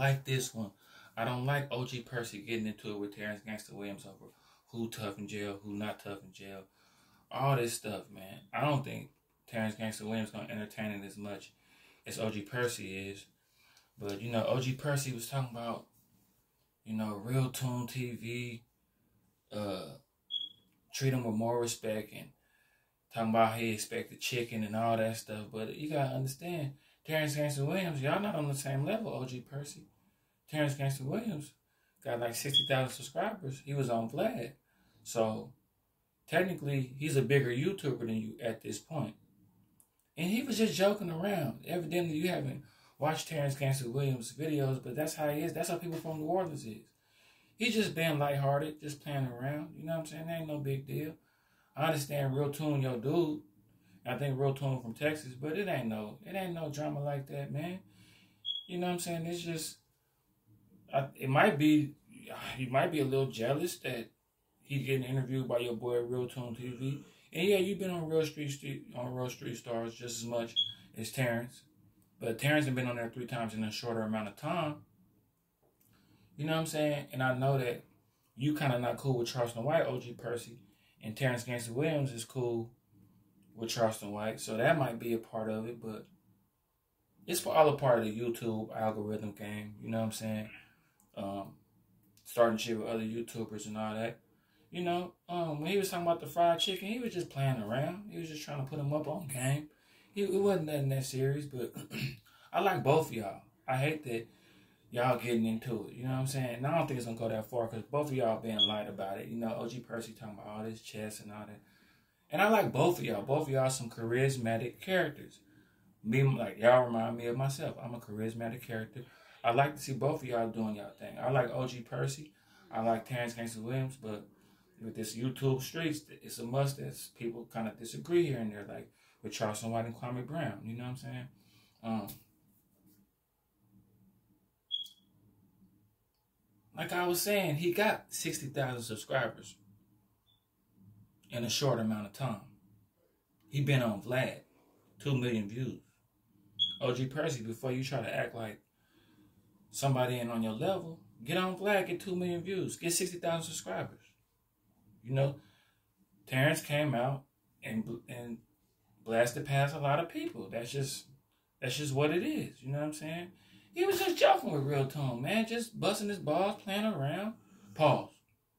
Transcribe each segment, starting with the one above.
like this one. I don't like OG Percy getting into it with Terrance Gangsta Williams over who tough in jail, who not tough in jail. All this stuff, man. I don't think Terrance Gangsta Williams gonna entertain it as much as OG Percy is. But you know, OG Percy was talking about, you know, real tune TV, uh, treat him with more respect and talking about he expected chicken and all that stuff. But you gotta understand, Terrance Gangsta Williams, y'all not on the same level, OG Percy. Terrance Gangsta Williams got like sixty thousand subscribers. He was on Vlad. So technically he's a bigger YouTuber than you at this point. And he was just joking around. Evidently you haven't watched Terrence Gangster Williams videos, but that's how he is. That's how people from New Orleans is. He's just being lighthearted, just playing around. You know what I'm saying? That ain't no big deal. I understand Real Tune, your dude. I think Real Tune from Texas, but it ain't no, it ain't no drama like that, man. You know what I'm saying? It's just, I, it might be, you might be a little jealous that he's getting interviewed by your boy Real Tune TV. And yeah, you've been on Real Street, Street on Real Street Stars just as much as Terrance, but Terrance has been on there three times in a shorter amount of time. You know what I'm saying? And I know that you kind of not cool with Charleston White, OG Percy, and Terrance Gangsta Williams is cool with Charleston White, so that might be a part of it. But it's for all a part of the YouTube algorithm game. You know what I'm saying? Um, starting shit with other YouTubers and all that. You know, um, when he was talking about the fried chicken, he was just playing around. He was just trying to put him up on game. He, it wasn't nothing that serious, but I like both of y'all. I hate that y'all getting into it. You know what I'm saying? And I don't think it's gonna go that far because both of y'all being light about it. You know, OG Percy talking about all this chess and all that. And I like both of y'all. Both of y'all some charismatic characters. Me like y'all remind me of myself. I'm a charismatic character. I like to see both of y'all doing y'all thing. I like OG Percy. I like Terrance Gangsta Williams, but with this YouTube streets, it's a must that people kind of disagree here and there, like with Charleston White and Kwame Brown. You know what I'm saying? Um, like I was saying, he got 60,000 subscribers in a short amount of time. He been on Vlad, 2 million views. OG Percy, before you try to act like somebody ain't on your level, get on Vlad, get 2 million views, get 60,000 subscribers. You know, Terrance came out and and blasted past a lot of people. That's just that's just what it is. You know what I'm saying? He was just joking with real tone, man. Just busting his balls, playing around. Pause.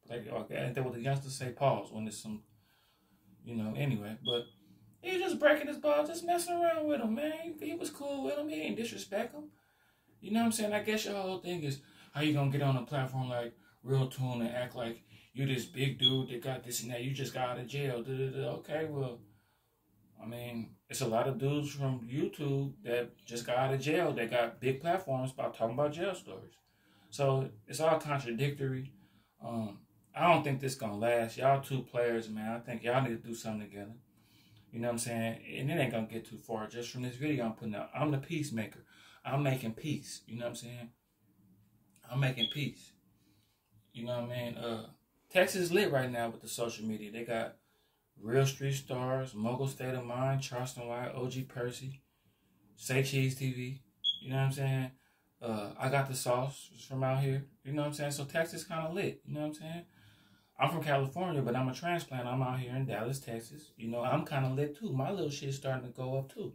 Like okay, I think what the youngsters say. Pause when there's some, you know. Anyway, but he was just breaking his balls, just messing around with him, man. He was cool with him. He didn't disrespect him. You know what I'm saying? I guess your whole thing is how you gonna get on a platform like Real Tune and act like you this big dude that got this and that. You just got out of jail. Da, da, da. Okay, well, I mean, it's a lot of dudes from YouTube that just got out of jail that got big platforms about talking about jail stories. So it's all contradictory. Um, I don't think this gonna last. Y'all two players, man. I think y'all need to do something together. You know what I'm saying? And it ain't gonna get too far just from this video I'm putting out. I'm the peacemaker. I'm making peace. You know what I'm saying? I'm making peace. You know what I mean? Uh, Texas lit right now with the social media. They got Real Street Stars, Mogul State of Mind, Charleston White, OG Percy, Say Cheese TV. You know what I'm saying? Uh, I got the sauce from out here. You know what I'm saying? So Texas kind of lit. You know what I'm saying? I'm from California, but I'm a transplant. I'm out here in Dallas, Texas. You know, I'm kind of lit too. My little shit's starting to go up too.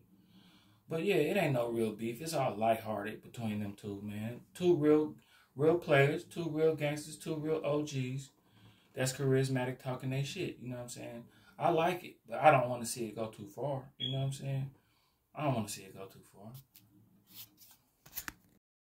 But yeah, it ain't no real beef. It's all lighthearted between them two, man. Two real, real players, two real gangsters, two real OGs that's charismatic talking that shit. You know what I'm saying? I like it, but I don't want to see it go too far. You know what I'm saying? I don't want to see it go too far.